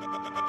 Hello.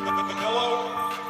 Hello.